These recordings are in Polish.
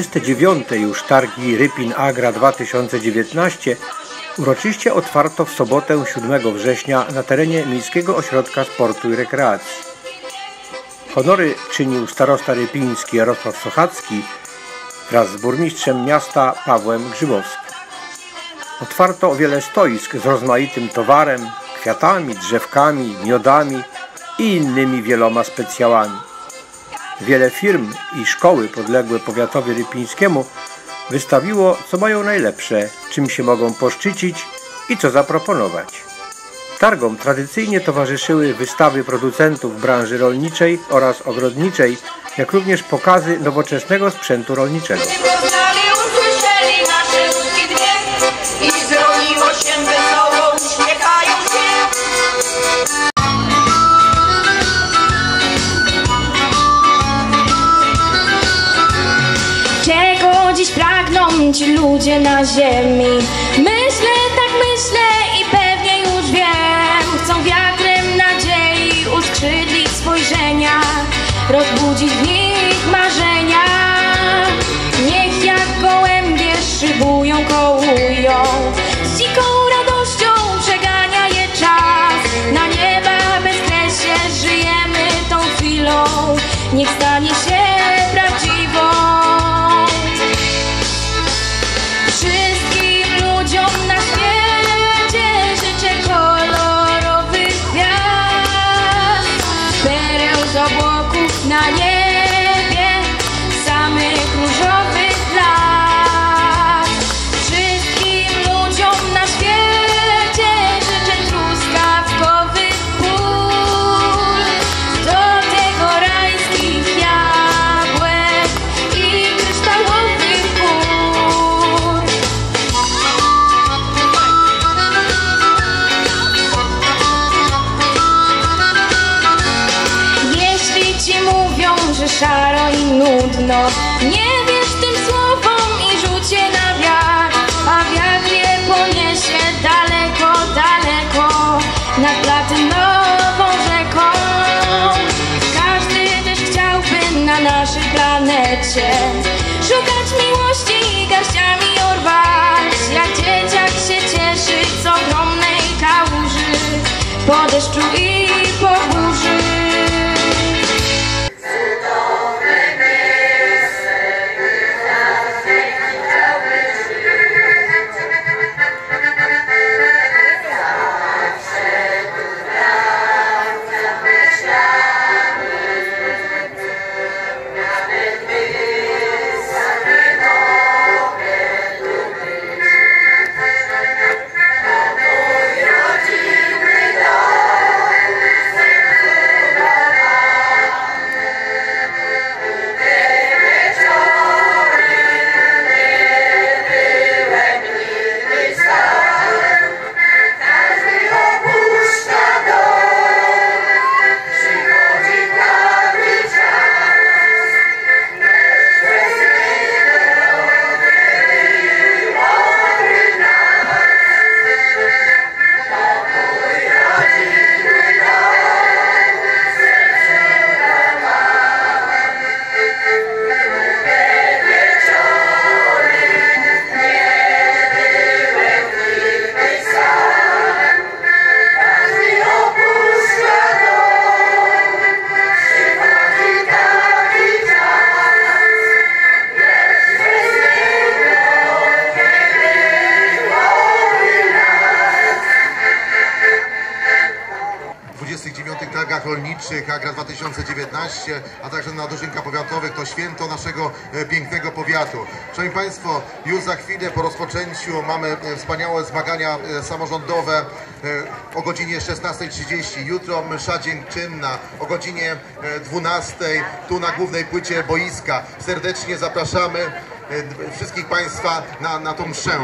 29. już targi Rypin Agra 2019 uroczyście otwarto w sobotę 7 września na terenie Miejskiego Ośrodka Sportu i Rekreacji. Honory czynił starosta rypiński Jarosław Sochacki wraz z burmistrzem miasta Pawłem Grzybowskim. Otwarto wiele stoisk z rozmaitym towarem, kwiatami, drzewkami, miodami i innymi wieloma specjałami. Wiele firm i szkoły podległe powiatowi rypińskiemu wystawiło, co mają najlepsze, czym się mogą poszczycić i co zaproponować. Targom tradycyjnie towarzyszyły wystawy producentów branży rolniczej oraz ogrodniczej, jak również pokazy nowoczesnego sprzętu rolniczego. Pragną ci ludzie na ziemi? Myślę, tak myślę i pewnie już wiem. Chcą wiatrem nadziei uskrzydlić spojrzenia Rozbudzić w nich marzenia. Niech jak gołębie szybują, kołują Nie wierz tym słowom i rzuć je na wiatr A wiatr je poniesie daleko, daleko Nad platynową rzeką. Każdy też chciałby na naszej planecie Szukać miłości i garściami orwać Jak dzieciak się cieszyć z ogromnej kałuży Po deszczu i po burzy rolniczych Agra 2019, a także na dożynkach powiatowych to święto naszego e, pięknego powiatu. Szanowni Państwo, już za chwilę po rozpoczęciu mamy e, wspaniałe zmagania e, samorządowe o godzinie 16.30. Jutro msza dziękczynna o godzinie e, 12.00 tu na głównej płycie boiska. Serdecznie zapraszamy wszystkich Państwa na, na tą mszę. E,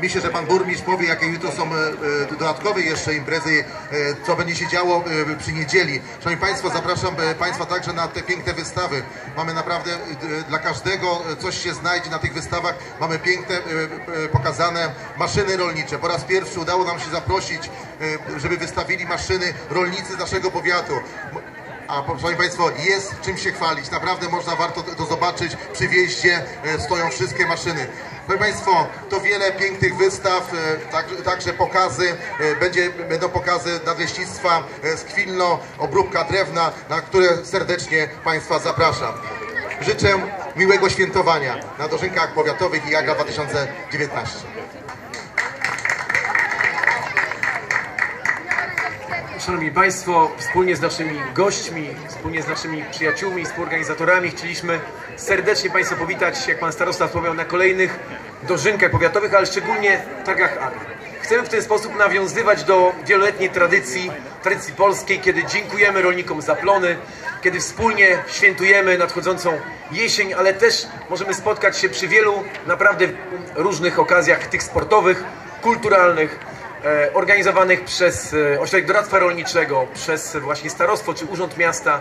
Myślę, że Pan Burmistrz powie, jakie jutro są e, e, dodatkowe jeszcze imprezy, e, co będzie się działo e, przy niedzieli. Szanowni Państwo, zapraszam e, Państwa także na te piękne wystawy. Mamy naprawdę e, dla każdego e, coś się znajdzie na tych wystawach. Mamy piękne, e, e, pokazane maszyny rolnicze. Po raz pierwszy udało nam się zaprosić, e, żeby wystawili maszyny rolnicy z naszego powiatu. A proszę Państwo, jest czym się chwalić. Naprawdę można warto to zobaczyć. Przy wjeździe e, stoją wszystkie maszyny. Proszę Państwo, to wiele pięknych wystaw, e, tak, także pokazy. e, Będzie, będą pokazy nadleśnictwa z Kwilno, obróbka drewna, na które serdecznie Państwa zapraszam. Życzę miłego świętowania na dożynkach powiatowych i Agra 2019. Szanowni Państwo, wspólnie z naszymi gośćmi, wspólnie z naszymi przyjaciółmi, współorganizatorami chcieliśmy serdecznie Państwa powitać, jak Pan Starosta wspomniał, na kolejnych dożynkach powiatowych, ale szczególnie targach Agri. Chcemy w ten sposób nawiązywać do wieloletniej tradycji, tradycji polskiej, kiedy dziękujemy rolnikom za plony, kiedy wspólnie świętujemy nadchodzącą jesień, ale też możemy spotkać się przy wielu naprawdę różnych okazjach, tych sportowych, kulturalnych, organizowanych przez e, Ośrodek Doradztwa Rolniczego, przez właśnie Starostwo czy Urząd Miasta.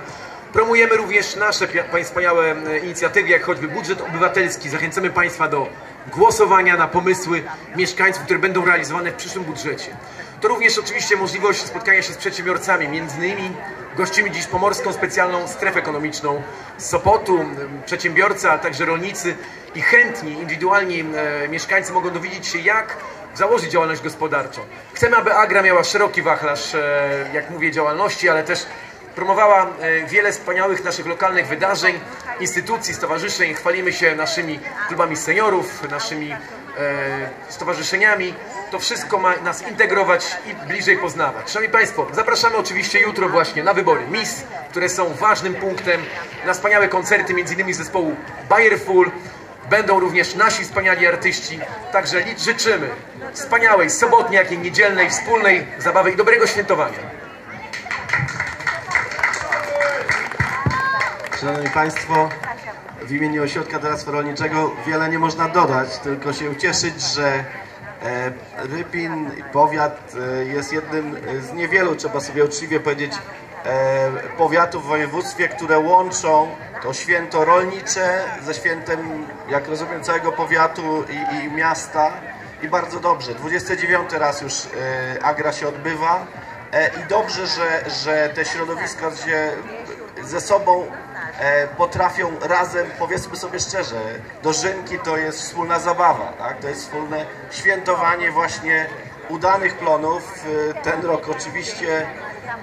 Promujemy również nasze wspaniałe e, inicjatywy, jak choćby budżet obywatelski. Zachęcamy Państwa do głosowania na pomysły mieszkańców, które będą realizowane w przyszłym budżecie. To również oczywiście możliwość spotkania się z przedsiębiorcami, między innymi gościmy dziś Pomorską Specjalną Strefę Ekonomiczną z Sopotu, przedsiębiorcy, a także rolnicy i chętni, indywidualni e, mieszkańcy mogą dowiedzieć się, jak założyć działalność gospodarczą. Chcemy, aby Agra miała szeroki wachlarz, e, jak mówię, działalności, ale też promowała e, wiele wspaniałych naszych lokalnych wydarzeń, instytucji, stowarzyszeń. Chwalimy się naszymi klubami seniorów, naszymi e, stowarzyszeniami. To wszystko ma nas integrować i bliżej poznawać. Szanowni Państwo, zapraszamy oczywiście jutro właśnie na wybory MIS, które są ważnym punktem, na wspaniałe koncerty, innymi zespołu Bayerful. Będą również nasi wspaniali artyści. Także życzymy wspaniałej sobotniej, jak i niedzielnej, wspólnej zabawy i dobrego świętowania. Szanowni Państwo, w imieniu Ośrodka Doradztwa Rolniczego wiele nie można dodać, tylko się ucieszyć, że e, Rypin, powiat e, jest jednym z niewielu, trzeba sobie uczciwie powiedzieć, powiatów w województwie, które łączą to święto rolnicze ze świętem, jak rozumiem, całego powiatu i, i miasta. I bardzo dobrze, 29 raz już e, Agra się odbywa e, i dobrze, że, że te środowiska się ze sobą e, potrafią razem, powiedzmy sobie szczerze, dożynki to jest wspólna zabawa, tak? to jest wspólne świętowanie właśnie udanych plonów. E, Ten rok oczywiście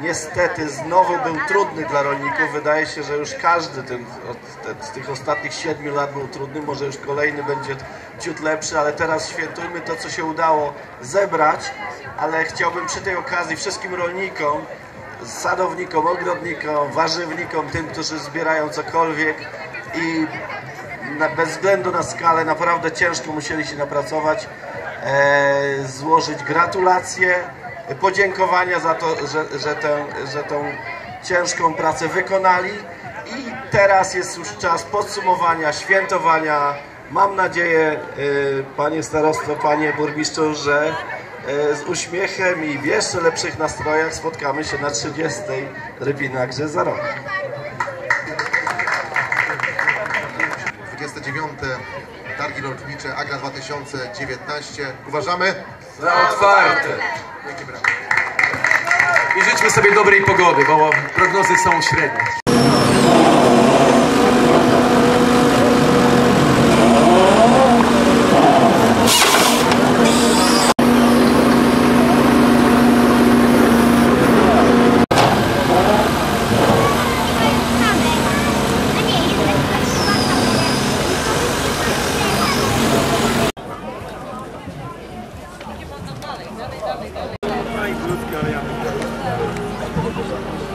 niestety znowu był trudny dla rolników. Wydaje się, że już każdy ten, od- te- z tych ostatnich siedmiu lat był trudny, może już kolejny będzie ciut lepszy, ale teraz świętujmy to, co się udało zebrać, ale chciałbym przy tej okazji wszystkim rolnikom sadownikom, ogrodnikom, warzywnikom, tym, którzy zbierają cokolwiek i na, bez względu na skalę naprawdę ciężko musieli się napracować, e, złożyć gratulacje, podziękowania za to, że, że, tę, że tą ciężką pracę wykonali i teraz jest już czas podsumowania, świętowania. Mam nadzieję, e, panie starosto, panie burmistrzu, że E, z uśmiechem i w jeszcze lepszych nastrojach spotkamy się na 30. Rybinakże za rok. 29. Targi Lotnicze Agra 2019. Uważamy? Za otwarte. I życzmy sobie dobrej pogody, bo prognozy są średnie.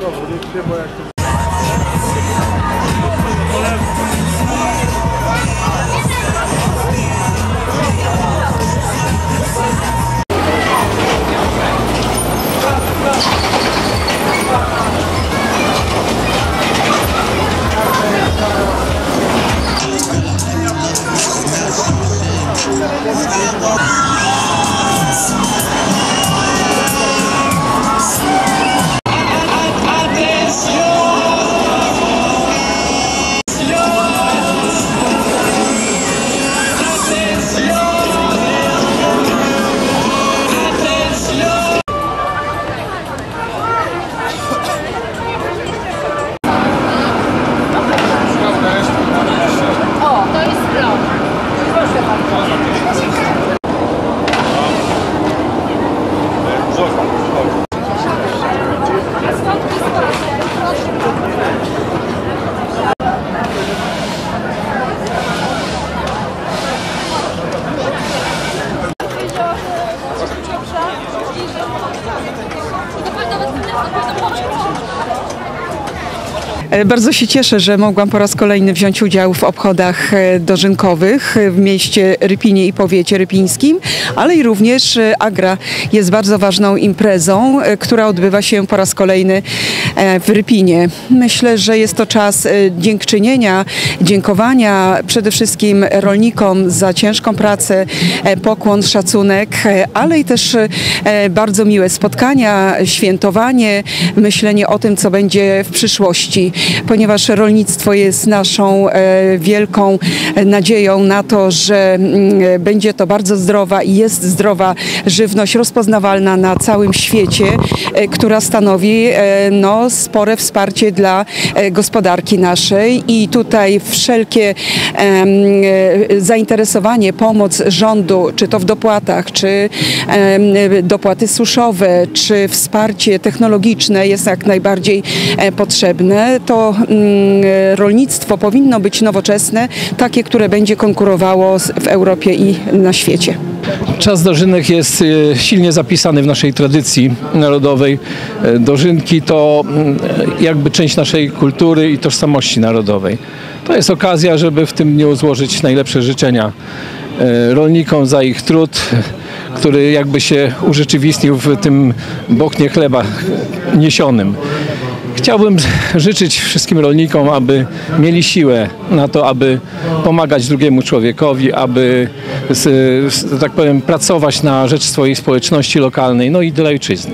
Добре, ще бъдеш Bardzo się cieszę, że mogłam po raz kolejny wziąć udział w obchodach e, dożynkowych w mieście Rypinie i powiecie rypińskim, ale i również e, Agra jest bardzo ważną imprezą, e, która odbywa się po raz kolejny e, w Rypinie. Myślę, że jest to czas e, dziękczynienia, dziękowania przede wszystkim rolnikom za ciężką pracę, e, pokłon, szacunek, e, ale i też e, bardzo miłe spotkania, świętowanie, myślenie o tym, co będzie w przyszłości, ponieważ rolnictwo jest naszą e, wielką nadzieją na to, że mm, będzie to bardzo zdrowa i jest zdrowa żywność rozpoznawalna na całym świecie, e, która stanowi e, no, spore wsparcie dla e, gospodarki naszej. I tutaj wszelkie e, zainteresowanie, pomoc rządu, czy to w dopłatach, czy dopłaty suszowe, czy wsparcie technologiczne jest jak najbardziej e, potrzebne, to mm, rolnictwo powinno być nowoczesne, takie, które będzie konkurowało w Europie i na świecie. Czas dożynek jest e, silnie zapisany w naszej tradycji narodowej. E, Dożynki to mm, jakby część naszej kultury i tożsamości narodowej. To jest okazja, żeby w tym dniu złożyć najlepsze życzenia e, rolnikom za ich trud, który jakby się urzeczywistnił w tym boknie chleba niesionym. Chciałbym życzyć wszystkim rolnikom, aby mieli siłę na to, aby pomagać drugiemu człowiekowi, aby, tak powiem, pracować na rzecz swojej społeczności lokalnej, no i dla ojczyzny.